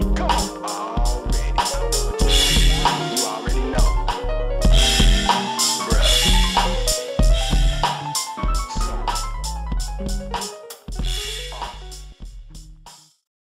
Come on.